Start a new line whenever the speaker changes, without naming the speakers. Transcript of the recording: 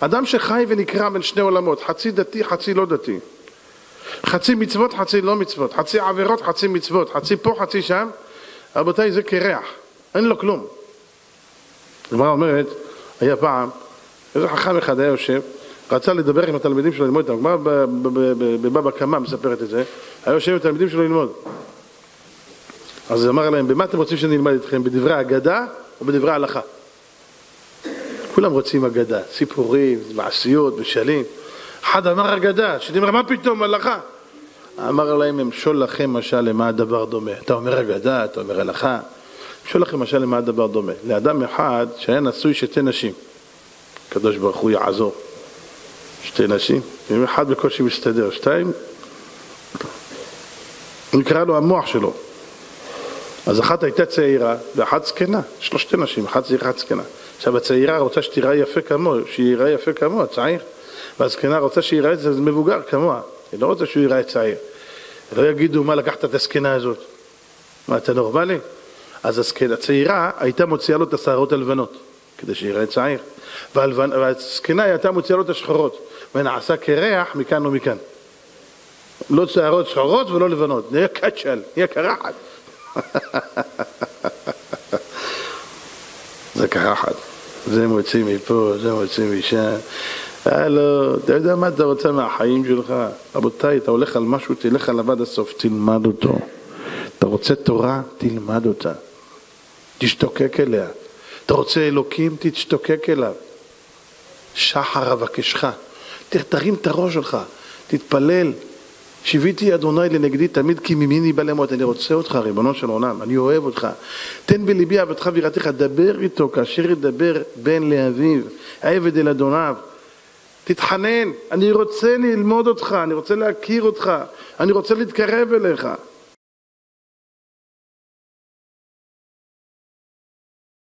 אדם שחי ונקרע בין שני עולמות, חצי דתי, חצי לא דתי. חצי מצוות, חצי לא מצוות, חצי עבירות, חצי מצוות, חצי פה, חצי שם, רבותיי, זה קרח, אין לו כלום. הגמרא אומרת, היה פעם, איזה חכם אחד היה יושב, רצה לדבר עם התלמידים שלו ללמוד איתם, הגמרא בבבא קמא מספרת את זה, היה יושב עם התלמידים שלו ללמוד. אז אמר להם, במה אתם רוצים שאני אלמד אתכם, בדברי אגדה או בדברי הלכה? כולם רוצים אגדה, סיפורים, מעשיות, משלים. אחד אמר אגדה, שני אמר, מה פתאום, הלכה? אמר להם, אמשול לכם משל למה הדבר דומה. אתה אומר אגדה, אתה אומר הלכה. אמשול לכם משל למה הדבר דומה. לאדם אחד שהיה נשוי שתי נשים, הקדוש ברוך הוא יעזור. שתי נשים, אם אחד בקושי מסתדר, שתיים, נקרא לו המוח שלו. אז אחת הייתה צעירה ואחת זקנה, יש לו שתי נשים, אחת צעירה, אחת זקנה. עכשיו הצעירה רוצה שתיראה יפה כמוה, שייראה יפה כמוה, צעיר, והזקנה רוצה שייראה את זה מבוגר כמוה, היא לא רוצה שהוא ייראה צעיר. לא יגידו מה לקחת את הזקנה הזאת, מה אתה נורמלי? אז הזקנה, הצעירה הייתה מוציאה לו את השערות הלבנות, כדי שיראה צעיר, והזקנה הייתה מוציאה לו את השחורות, ונעשה קרח מכאן ומכאן. לא שערות שחורות ולא לבנות, נהיה קצ'ל, נהיה קרחת. זה קרחת. זה מוציא מפה, זה מוציא משם. הלו, אתה יודע מה אתה רוצה מהחיים שלך? רבותיי, אתה הולך על משהו, תלך עליו עד הסוף, תלמד אותו. אתה רוצה תורה, תלמד אותה. תשתוקק אליה. אתה רוצה אלוקים, תשתוקק אליו. שחר אבקשך. תרים את הראש שלך, תתפלל. שיוויתי אדוני לנגדי תמיד כי ממני בא למות. אני רוצה אותך, ריבונו של עולם, אני אוהב אותך. תן בליבי אהבתך ויראתך, דבר איתו כאשר ידבר בן לאביו, עבד אל אדוניו. תתחנן, אני רוצה ללמוד אותך, אני רוצה להכיר אותך, אני רוצה להתקרב אליך.